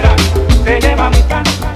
cartera, se lleva mi cana.